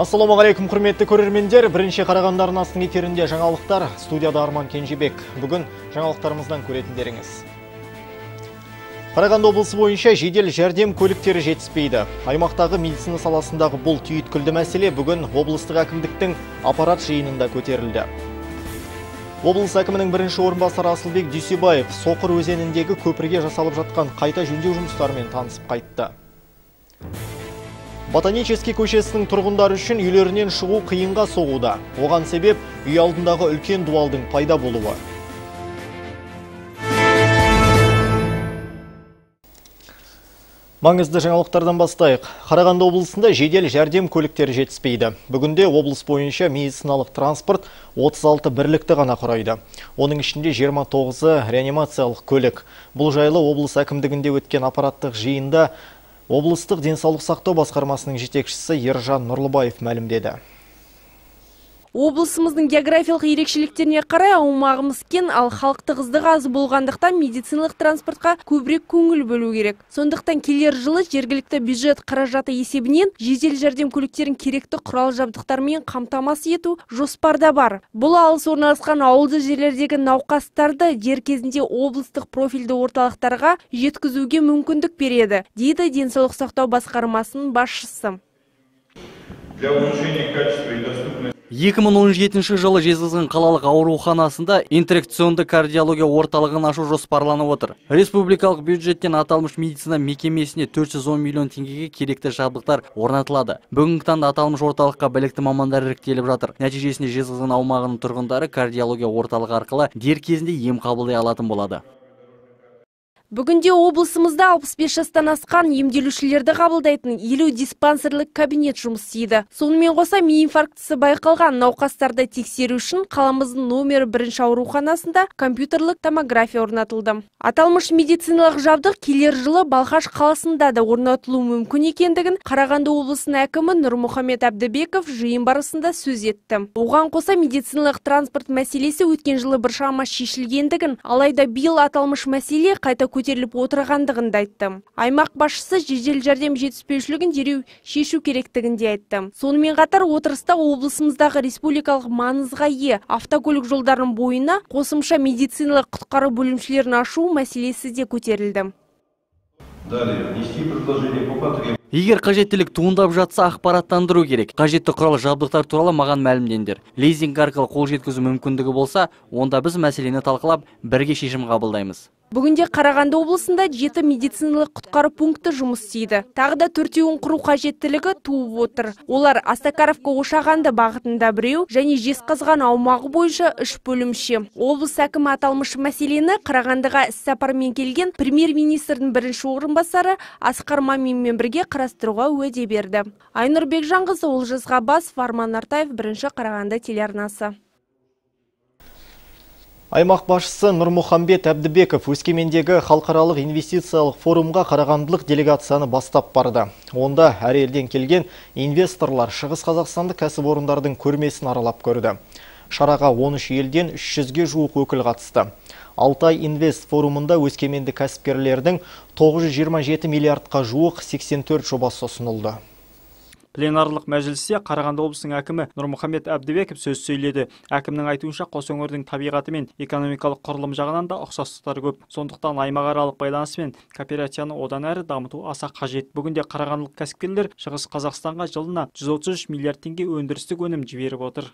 ассалаумағалейкум құрметті көрермендер бірінші қарағанды арнасының эфирінде жаңалықтар студияда арман кенжебек бүгін жаңалықтарымыздан көретіндеріңіз Қарағанды облысы бойынша жедел жәрдем көліктері жетіспейді. Аймақтағы медицина саласындағы бұл түйіткілді мәселе бүгін облыстық әкімдіктің аппарат жиынында көтерілді. Облыс әкімінің бірінші орынбасары Асылбек Дүйсебаев Соқыр өзеніндегі көпірге жасалып жатқан қайта жөндеу жұмыстарымен танысып қайтты. Ботанический көшесінің тұрғындары үшін үйлерінен шығу қиынға соғуда. Оған себеп үй алдындағы үлкен дуалдың пайда болуы. Маңызды жаңалықтардан бастайық. Қарағанды облысында жедел жәрдем көліктері жетіспейді. Бүгінде облыс бойынша медициналық транспорт 36 бірлікті ғана құрайды. Оның ішінде 29-ы реанимациялық көлік. Бұл жайлы облыс әкімдігінде өткен аппараттық жиында облыстық денсаулық сақтау басқармасының жетекшісі Ержан Нұрлыбаев мәлімдеді. Облысымыздың географиялық ерекшеліктеріне қарай аумағымыз кен ал халықты ыздығы аз болғандықтан медициналық транспортқа көбірек көңіл бөлу керек. Сондықтан келер жылы жергілікті бюджет қаражаты есебінен жедел жәрдем көліктерін керекті құрал жабдықтармен қамтамасыз ету жоспарда бар. Бұл алыс орналасқан ауылды жерлердегі науқастарды дер кезінде облыстық профильді орталықтарға жеткізуге мүмкіндік береді дейді денсаулық сақтау басқармасының басшысы. Для улучшения качества и 2017 жылы жезқазған қалалық ауруханасында интеракционды кардиология орталығын ашу жоспарланып отыр. Республикалық бюджеттен аталмыш медицина мекемесіне 410 миллион теңгеге керекті жабдықтар орнатылады. Бүгінгі таңда аталмыш орталыққа білікті мамандар іріктеліп жатыр. Нәтижесінде жезқазған аумағының тұрғындары кардиология орталығы арқылы дер кезінде ем қабылдай алатын болады. Бүгінде облысымызда 65 жастан асқан емделушілерді қабылдайтын елу диспансерлік кабинет жұмыс істейді. Сонымен қоса ми инфарктісі байқалған науқастарды тексеру үшін қаламыздың номері бірінші ауруханасында компьютерлік томография орнатылды. Аталмыш медициналық жабдық келер жылы Балқаш қаласында да орнатылуы мүмкін екендігін Қарағанды облысының әкімі Нұрмұхамед Әбдібеков жиын барысында сөз етті. Оған қоса медициналық транспорт мәселесі өткен жылы біршама шешілгендігін, алайда биыл аталмыш мәселе қайта көтеріліп отырғандығын да айтты аймақ басшысы жедел жәрдем жетіспеушілігін дереу шешу керектігін де айтты сонымен қатар отырыста облысымыздағы республикалық маңызға ие автокөлік жолдарының бойына қосымша медициналық құтқару бөлімшелерін ашу мәселесі де көтерілді. Далее внести предложение по потребности егер қажеттілік туындап жатса ақпараттандыру керек. Қажетті құрал жабдықтар туралы маған мәлімдеңдер. Лизинг арқылы қол жеткізу мүмкіндігі болса онда біз мәселені талқылап бірге шешім қабылдаймыз. Бүгінде Қарағанды облысында жеті медициналық құтқару пункті жұмыс істейді. Тағы да төртеуін құру қажеттілігі туып отыр. Олар Астакаровка Ошағанды бағытында біреу және Жезқазған аумағы бойынша үш бөлімше. Облыс әкімі аталмыш мәселені Қарағандыға іссапармен келген премьер-министрдің бірінші орынбасары Асқар Маминмен бірге қарастыруға уәде берді. Айнұр Бекжанқызы Олжас Ғаббасов, Арман Артаев, бірінші Қарағанды телеарнасы. Аймақ басшысы Нұрмұхамбет Әбдібеков өскемендегі халықаралық инвестициялық форумға қарағандылық делегацияны бастап барды. Онда әр елден келген инвесторлар Шығыс Қазақстанды кәсіпорындардың көрмесін аралап көрді. Шараға 13 елден 300-ге жуық өкіл қатысты. Алтай Инвест форумында өскеменді кәсіпкерлердің 927 миллиардқа жуық 84 жобасы ұсынылды пленарлық мәжілісте қарағанды облысының әкімі нұрмұхамбет әбдібеков сөз сөйледі. Әкімнің айтуынша қос өңірдің табиғаты мен экономикалық құрылым жағынан да ұқсастықтар көп. Сондықтан аймақаралық байланыс пен кооперацияны одан әрі дамыту аса қажет. Бүгінде қарағандылық кәсіпкерлер шығыс қазақстанға жылына 133 миллиард теңге өндірістік өнім жіберіп отыр.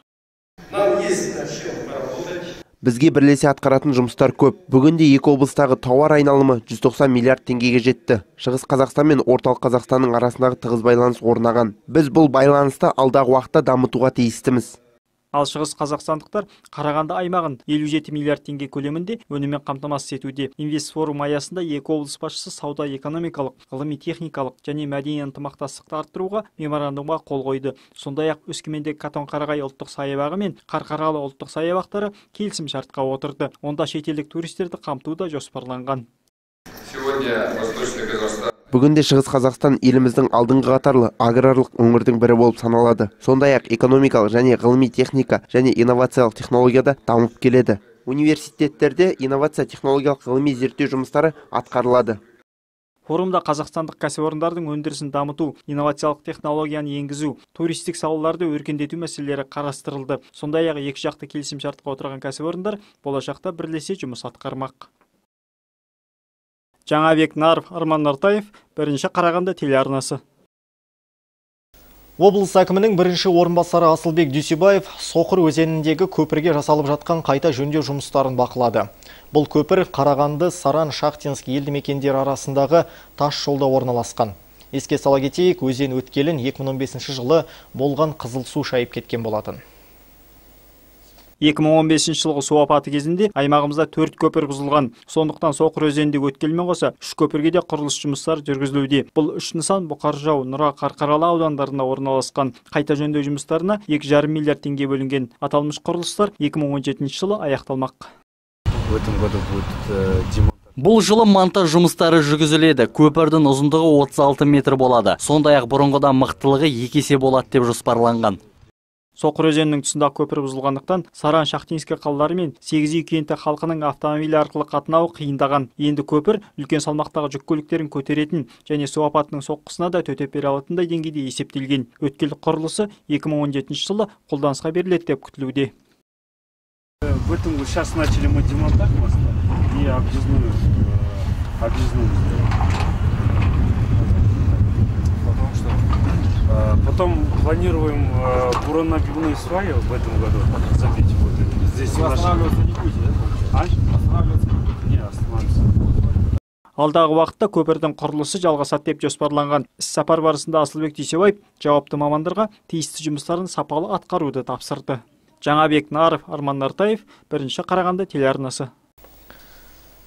Бізге бірлесе атқаратын жұмыстар көп. Бүгінде екі облыстағы тауар айналымы 190 миллиард теңгеге жетті. Шығыс қазақстан мен орталық қазақстанның арасындағы тығыз байланыс орнаған. Біз бұл байланысты алдағы уақытта дамытуға тиістіміз. Ал шығыс қазақстандықтар қарағанды аймағын 57 миллиард теңге көлемінде өніммен қамтамасыз етуде. Инвестфорум аясында екі облыс басшысы сауда экономикалық ғылыми техникалық және мәдени ынтымақтастықты арттыруға меморандумға қол қойды. Сондай ақ өскемендегі қатонқарағай ұлттық саябағы мен қарқаралы ұлттық саябақтары келісім шартқа отырды. Онда шетелдік туристерді қамту да жоспарланған. Бүгінде шығыс қазақстан еліміздің алдыңғы қатарлы аграрлық өңірдің бірі болып саналады. Сондай ақ экономикалық және ғылыми техника және инновациялық технологияда дамып келеді. Университеттерде инновация технологиялық ғылыми зерттеу жұмыстары атқарылады. Форумда қазақстандық кәсіпорындардың өндірісін дамыту инновациялық технологияны енгізу туристік салаларды өркендету мәселелері қарастырылды. Сондай ақ екі жақты келісімшартқа отырған кәсіпорындар болашақта бірлесе жұмыс атқармақ. Жаңабек наров арман нартаев бірінші қарағанды телеарнасы Облыс әкімінің бірінші орынбасары Асылбек Дүйсебаев Соқыр өзеніндегі көпірге жасалып жатқан қайта жөндеу жұмыстарын бақылады. Бұл көпір Қарағанды, Саран, Шахтинск елді мекендер арасындағы тас жолда орналасқан. Еске сала кетейік, өзен өткелін 2015 жылы болған қызыл су шайып кеткен болатын. 2015 жылғы су апаты кезінде аймағымызда төрт көпір бұзылған сондықтан соқыр өзеніндегі өткелмен қоса үш көпірге де құрылыс жұмыстары жүргізілуде бұл үш нысан бұқар жырау нұра қарқаралы аудандарында орналасқан қайта жөндеу жұмыстарына екі жарым миллиард теңге бөлінген аталмыш құрылыстар 2017 жылы аяқталмақ Бұл жылы монтаж жұмыстары жүргізіледі. Көпірдің ұзындығы 36 метр болады. Сондай ақ бұрынғыдан мықтылығы екі есе болады деп жоспарланған. Соқыр өзенінің тұсындағы көпір бұзылғандықтан саран шахтинский қалалары мен сегіз үй кенті халқының автомобиль арқылы қатынауы қиындаған. Енді көпір үлкен салмақтағы жүк көліктерін көтеретін және су апатының соққысына да төтеп бере алатындай деңгейде есептелген. Өткел құрылысы 2017 жылы қолданысқа беріледі деп күтілуде. В этом сейчас начали мы демонтаж моста и объездную, э, объездную потом планируем э, буроннабивные сваи в этом году забить вот здесь. Останавливаться не будете, да? А? Останавливаться не будете? Не, останавливаться. алдағы уақытта көпірдің құрылысы жалғасады деп жоспарланған іс сапар барысында асылбек дүйсебаев жауапты мамандарға тиісті жұмыстарын сапалы атқаруды тапсырды жаңабек наров арман нартаев бірінші қарағанды телеарнасы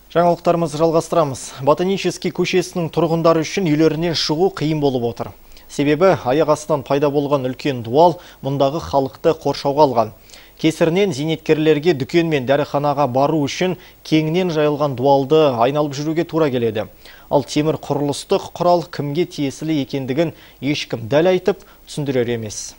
Жаңалықтарымызды жалғастырамыз. Ботанический көшесінің тұрғындары үшін үйлерінен шығу қиын болып отыр. Себебі аяқ астынан пайда болған үлкен дуал мұндағы халықты қоршауға алған. Кесірінен зейнеткерлерге дүкен мен дәріханаға бару үшін кеңінен жайылған дуалды айналып жүруге тура келеді. Ал темір құрылыстық құрал кімге тиесілі екендігін ешкім дәл айтып түсіндірер емес.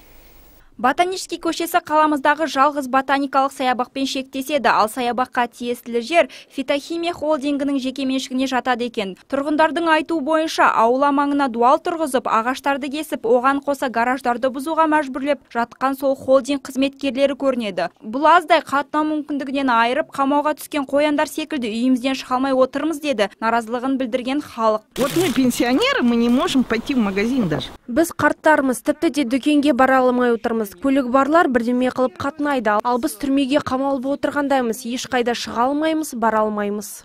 Ботанический көшесі қаламыздағы жалғыз ботаникалық саябақпен шектеседі, ал саябаққа тиесілі жер фитохимия холдингінің жекеменшігіне жатады екен. Тұрғындардың айту бойынша аула маңына дуал тұрғызып, ағаштарды кесіп, оған қоса гараждарды бұзуға мәжбүрлеп жатқан сол холдинг қызметкерлері көрінеді. Бұл аздай қатынау мүмкіндігінен айырып, қамауға түскен қояндар секілді үйімізден шыға алмай отырмыз деді наразылығын білдірген халық. Вот мы пенсионеры, мы не можем пойти в магазин даже. Біз қарттармыз, тіпті де дүкенге бара алмай отырмыз. Көлік барлар бірдеме қылып қатынайды, ал біз түрмеге қамалып отырғандаймыз, ешқайда шыға алмаймыз, бара алмаймыз.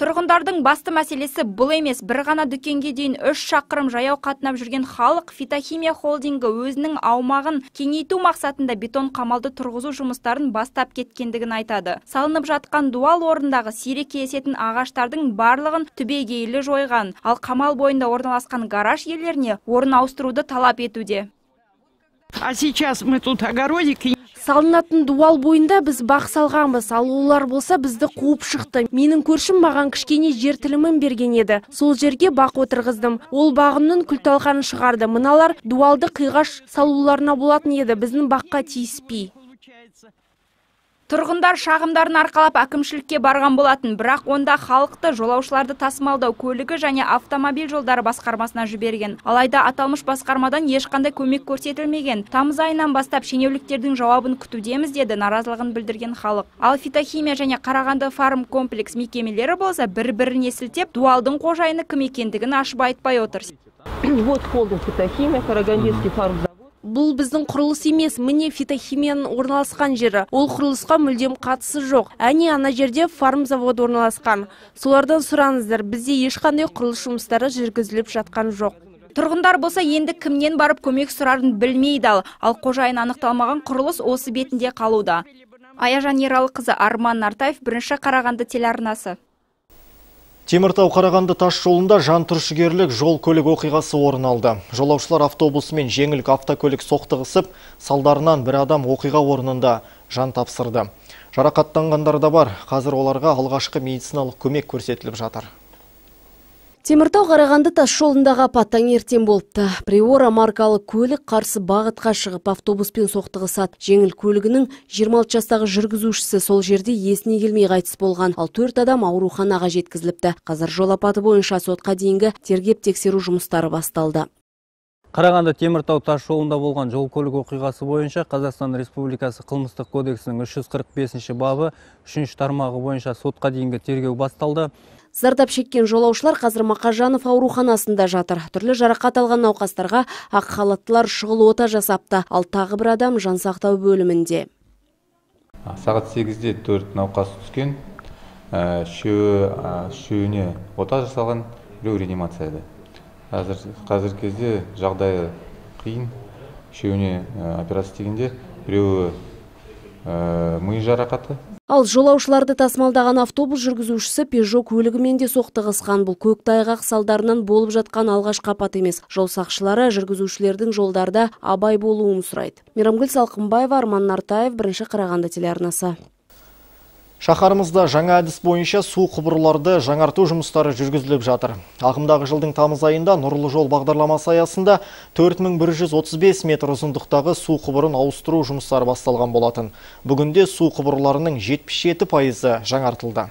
Тұрғындардың басты мәселесі бұл емес, бір ғана дүкенге дейін үш шақырым жаяу қатынап жүрген халық фитохимия холдингі өзінің аумағын кеңейту мақсатында бетон қамалды тұрғызу жұмыстарын бастап кеткендігін айтады. Салынып жатқан дуал орындағы сирек кездесетін ағаштардың барлығын түбегейлі жойған, ал қамал бойында орналасқан гараж иелеріне орын ауыстыруды талап етуде. А сейчас мы тут огородик и Салынатын дуал бойында біз бақ салғанбыз, ал олар болса бізді қуып шықты. Менің көршім маған кішкене жер тілімін берген еді. Сол жерге бақ отырғыздым. Ол бағымның күлталқанын шығарды. Мыналар дуалды қиғаш салуларына болатын еді, біздің баққа тиіспей. Тұрғындар шағымдарын арқалап әкімшілікке барған болатын, бірақ онда халықты жолаушыларды тасымалдау көлігі және автомобиль жолдары басқармасына жіберген. Алайда аталмыш басқармадан ешқандай көмек көрсетілмеген. Тамыз айынан бастап шенеуліктердің жауабын күтудеміз деді наразылығын білдірген халық. Ал фитохимия және Қарағанды фарм комплекс мекемелері болса бір-біріне сілтеп, дуалдың қожайыны кім екендігін ашып айтпай отыр. Вот холдинг фитохимия, Карагандинский фармзавод. Бұл біздің құрылыс емес, міне фитохимияның орналасқан жері. Ол құрылысқа мүлдем қатысы жоқ. Әне ана жерде фарм завод орналасқан. Солардан сұраңыздар, бізде ешқандай құрылыс жұмыстары жүргізіліп жатқан жоқ. Тұрғындар болса енді кімнен барып көмек сұрарын білмейді ал, ал қожайын анықталмаған құрылыс осы бетінде қалуда. Аяжан Ералықызы Арман Нартаев бірінші Қарағанды телеарнасы. Теміртау Қарағанды тас жолында жан түршігерлік жол көлік оқиғасы орын алды. Жолаушылар автобусы мен жеңіл автокөлік соқтығысып, салдарынан бір адам оқиға орнында жан тапсырды. Жарақаттанғандар да бар. Қазір оларға алғашқы медициналық көмек көрсетіліп жатыр. Теміртау Қарағанды тас жолындағы апат таңертең болыпты. Приора маркалы көлік қарсы бағытқа шығып автобуспен соқтығысады. Жеңіл көлігінің 26 жастағы жүргізушісі сол жерде есіне келмей қайтыс болған, ал төрт адам ауруханаға жеткізіліпті. Қазір жол апаты бойынша сотқа дейінгі тергеп тексеру жұмыстары басталды. Қарағанды Теміртау тас жолында болған жол көлік оқиғасы бойынша Қазақстан Республикасы қылмыстық кодексінің 345 бабы 3 тармағы бойынша сотқа дейінгі тергеу басталды. Зардап шеккен жолаушылар қазір Мақажанов ауруханасында жатыр. Түрлі жарақат алған науқастарға ақ халаттылар шұғыл ота жасапты, ал тағы бір адам жансақтау бөлімінде. Сағат 8-де 4 науқас түскен, үшеуі үшеуіне ота жасалған, біреу реанимацияда. Қазір қазір кезде жағдайы қиын. Үшеуіне операция істегенде біреуі ми жарақаты, Ал жолаушыларды тасымалдаған автобус жүргізушісі Пежо көлігімен де соқтығысқан бұл көктайғақ салдарынан болып жатқан алғашқы апат емес. Жол сақшылары жүргізушілердің жолдарда абай болуын сұрайды. Мейрамгүл Салқынбаева, Арман Нартаев, бірінші Қарағанды телеарнасы. Шақарымызда жаңа әдіс бойынша су құбырларды жаңарту жұмыстары жүргізіліп жатыр. Ағымдағы жылдың тамыз айында нұрлы жол бағдарламасы аясында 4135 метр ұзындықтағы су құбырын ауыстыру жұмыстары басталған болатын. Бүгінде су құбырларының 77 пайызы жаңартылды.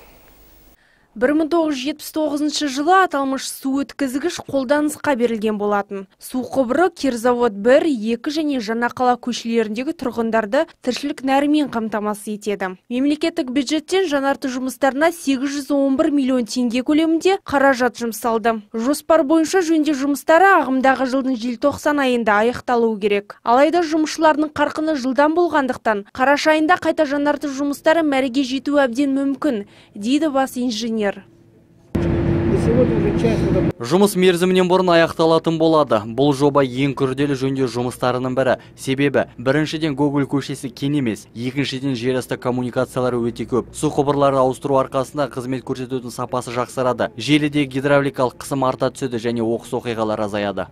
1979 жылы аталмыш су өткізгіш қолданысқа берілген болатын. Су құбыры Кирзавод 1, 2 және Жаңақала көшелеріндегі тұрғындарды тіршілік нәрімен қамтамасыз етеді. Мемлекеттік бюджеттен жаңарту жұмыстарына 811 миллион теңге көлемінде қаражат жұмсалды. Жоспар бойынша жөнде жұмыстары ағымдағы жылдың желтоқсан айында аяқталуы керек. Алайда жұмысшылардың қарқыны жылдан болғандықтан, қараша айында қайта жаңарту жұмыстары мәреге жету әбден мүмкін, дейді бас инженер. Жұмыс мерзімінен бұрын аяқталатын болады. Бұл жоба ең күрделі жөндеу жұмыстарының бірі. Себебі біріншіден Google көшесі кен емес, екіншіден жерасты коммуникациялары өте көп. Су құбырлары ауыстыру арқасында қызмет көрсетудің сапасы жақсарады. Желіде гидравликалық қысым арта түседі және оқыс оқиғалар азаяды.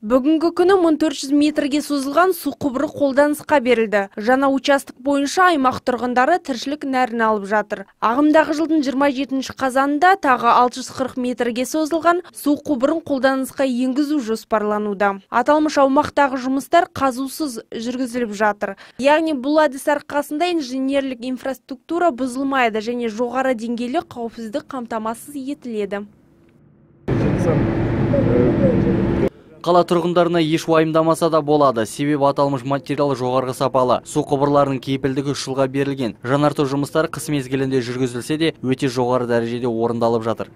Бүгінгі күні 1400 метрге созылған су құбыры қолданысқа берілді. Жаңа участок бойынша аймақ тұрғындары тіршілік нәрін алып жатыр. Ағымдағы жылдың 27 қазанында тағы 640 метрге созылған су құбырын қолданысқа енгізу жоспарлануда. Аталмыш аумақтағы жұмыстар қазусыз жүргізіліп жатыр. Яғни бұл әдіс арқасында инженерлік инфраструктура бұзылмайды және жоғары деңгейлі қауіпсіздік қамтамасыз етіледі. Қала тұрғындарына еш уайымдамаса да болады. Себебі аталмыш материал жоғарғы сапалы. Су құбырларының кейпілдігі үш жылға берілген. Жаңарту жұмыстары қыс мезгілінде жүргізілсе де өте жоғары дәрежеде орындалып жатыр.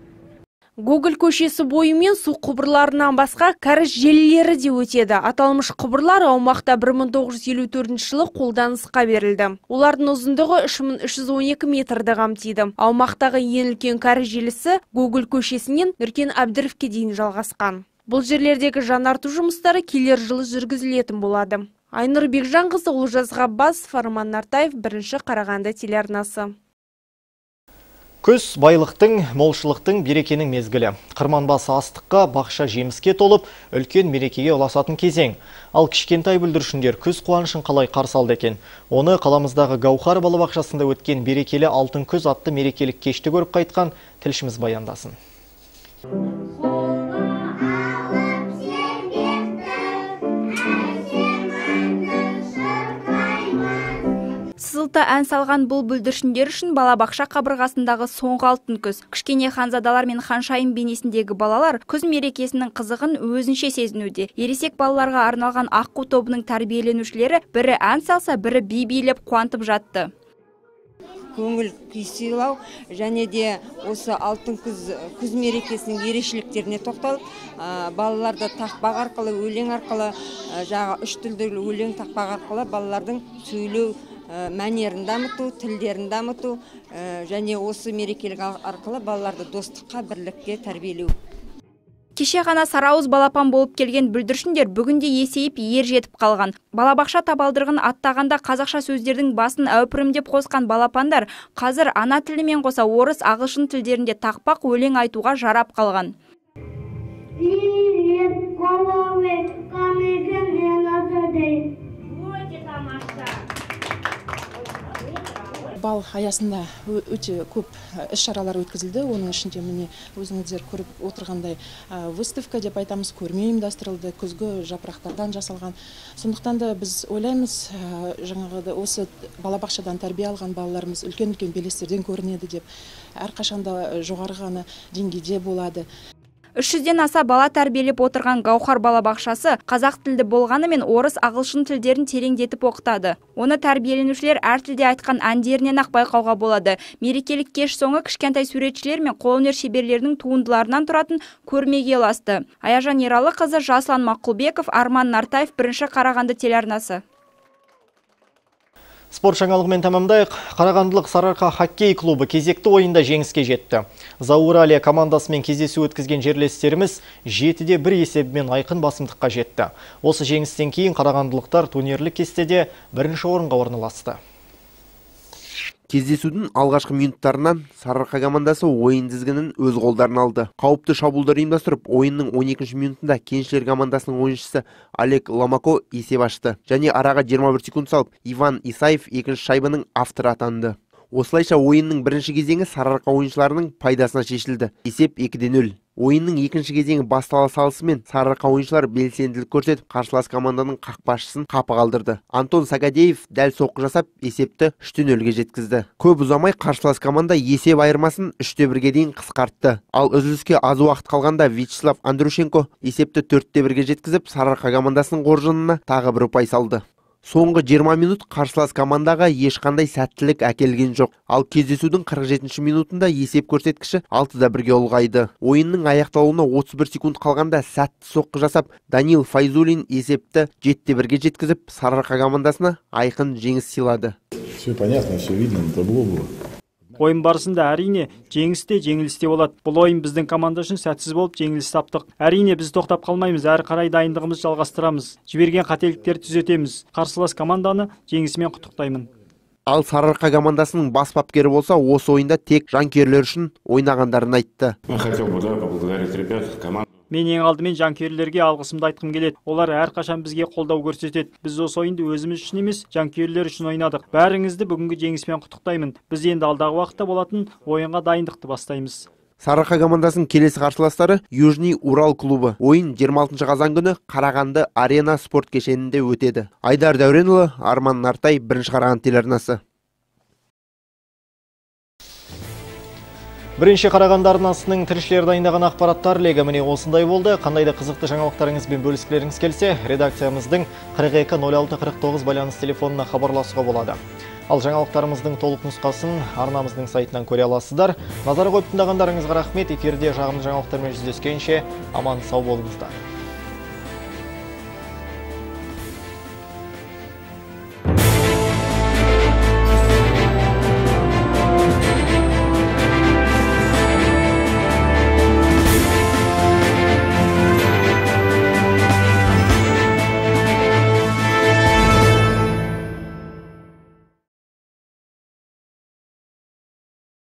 Google көшесі бойымен су құбырларынан басқа кәріз желілері де өтеді. Аталмыш құбырлар аумақта 1954 жылы қолданысқа берілді. Олардың ұзындығы 3312 метрді қамтиды. Аумақтағы ең үлкен кәріз желісі Google көшесінен Нүркен Әбдіровке дейін жалғасқан. Бұл жерлердегі жаңарту жұмыстары келер жылы жүргізілетін болады. Айнұр Бекжанқызы Олжас Ғаббасов, Арман Нартаев, бірінші Қарағанды телеарнасы. Күз байлықтың, молшылықтың берекенің мезгілі. Қырманбасы астыққа, бақша жеміске толып, үлкен мерекеге ұласатын кезең. Ал кішкентай бүлдіршіндер күз қуанышын қалай қарсы алды екен. Оны қаламыздағы Гаухар балабақшасында өткен берекелі алтын күз атты мерекелік кешті көріп қайтқан тілшіміз баяндасын. Сызылта ән салған бұл бүлдіршіндер үшін балабақша қабырғасындағы соңғы алтын күз. Кішкене ханзадалар мен ханшайым бейнесіндегі балалар күз мерекесінің қызығын өзінше сезінуде. Ересек балаларға арналған аққу тобының тәрбиеленушілері бірі ән салса бірі би билеп қуантып жатты. Көңіл күй сыйлау және де осы алтын күз күз мерекесінің ерекшеліктеріне тоқталып балаларды тақпақ арқылы өлең арқылы жаңағы үш тілді өлең тақпақ арқылы балалардың сөйлеу мәнерін дамыту тілдерін дамыту және осы мерекелік арқылы балаларды достыққа бірлікке тәрбиелеу. Кеше ғана сарауыз балапан болып келген бүлдіршіндер бүгінде есейіп ер жетіп қалған. Балабақша табалдырығын аттағанда қазақша сөздердің басын әупірімдеп қосқан балапандар қазір ана тілімен қоса орыс ағылшын тілдерінде тақпақ өлең айтуға жарап қалған. Бал аясында өте көп іс шаралар өткізілді. Оның ішінде міне өзіңіздер көріп отырғандай выставка деп айтамыз көрме ұйымдастырылды күзгі жапырақтардан жасалған. Сондықтан да біз ойлаймыз жаңағыдай осы балабақшадан тәрбие алған балаларымыз үлкен үлкен белестерден көрінеді деп. Әрқашанда жоғары ғана деңгейде болады. Үш жүзден аса бала тәрбиелеп отырған гаухар балабақшасы қазақ тілді болғанымен орыс ағылшын тілдерін тереңдетіп оқытады. Оны тәрбиеленушілер әр тілде айтқан әндерінен ақ байқауға болады. Мерекелік кеш соңы кішкентай суретшілер мен қолөнер шеберлерінің туындыларынан тұратын көрмеге ұласты. Аяжан ералықызы жаслан мақұлбеков арман нартаев бірінші қарағанды телеарнасы. Спорт жаңалығымен тәмамдайық. Қарағандылық Сарыарқа хоккей клубы кезекті ойында жеңіске жетті. Зауралия командасымен кездесу өткізген жерлестеріміз жетіде бір есебімен айқын басымдыққа жетті. Осы жеңістен кейін қарағандылықтар турнирлік кестеде бірінші орынға орналасты. Кездесудің алғашқы минуттарынан Сарыарқа командасы ойын тізгінін өз қолдарына алды. Қауіпті шабуылдар ұйымдастырып, ойынның 12-ші минутында кеншілер командасының ойыншысы Олег Ламако есеп ашты. Және араға 21 секунд салып, Иван Исаев екінші шайбаның авторы атанды. Осылайша ойынның бірінші кезеңі Сарыарқа ойыншыларының пайдасына шешілді. Есеп 2-0. Ойынның екінші кезеңі бастала салысымен Сарыарқа ойыншылар белсенділік көрсетіп, қарсылас команданың қақпашысын қапы қалдырды. Антон Сагадеев дәл соққы жасап, есепті 3-0-ге жеткізді. Көп ұзамай қарсылас команда есеп айырмасын 3-1-ге дейін қысқартты. Ал үзіліске аз уақыт қалғанда Вячеслав Андрушенко есепті 4-1-ге жеткізіп, Сарыарқа командасының қоржынына тағы бір ұпай салды соңғы 20 минут қарсылас командаға ешқандай сәттілік әкелген жоқ. Ал кездесудің 47 минутында есеп көрсеткіші 6-да бірге ұлғайды. Ойынның аяқталуына 31 секунд қалғанда сәтті соққы жасап данил файзулин есепті 7-де жеткізіп сарыарқа командасына айқын жеңіс сыйлады. Все понятно все видно на табло было. Ойын барысында әрине жеңіс те жеңіліс те болады. Бұл ойын біздің команда үшін сәтсіз болып жеңіліс таптық. Әрине біз тоқтап қалмаймыз әрі қарай дайындығымызды жалғастырамыз. Жіберген қателіктерді түзетеміз. Қарсылас команданы жеңісімен құттықтаймын. Ал сарыарқа командасының бас бапкері болса осы ойында тек жанкүйерлер үшін ойнағандарын айтты. Хотел бы да поблагодарить ребят команду. Мен ең алдымен жанкүйерлерге алғысымды айтқым келеді. Олар әрқашан бізге қолдау көрсетеді. Біз осы ойынды өзіміз үшін емес жанкүйерлер үшін ойнадық. Бәріңізді бүгінгі жеңіспен құттықтаймын. Біз енді алдағы уақытта болатын ойынға дайындықты бастаймыз. Сарыарқа командасының келесі қарсыластары южный урал клубы. Ойын 26 қазан күні қарағанды арена спорт кешенінде өтеді. Айдар дәуренұлы арман нартай бірінші қарағанды телеарнасы Бірінші қарағанды арнасының тілшілері дайындаған ақпараттар легі міне осындай болды. Қандай да қызықты жаңалықтарыңызбен бөліскілеріңіз келсе, редакциямыздың 42-06-49 байланыс телефонына хабарласуға болады. Ал жаңалықтарымыздың толық нұсқасын арнамыздың сайтынан көре аласыздар. Назар қойып тыңдағандарыңызға рахмет. Эфирде жағымды жаңалықтармен жүздескенше аман сау болыңыздар.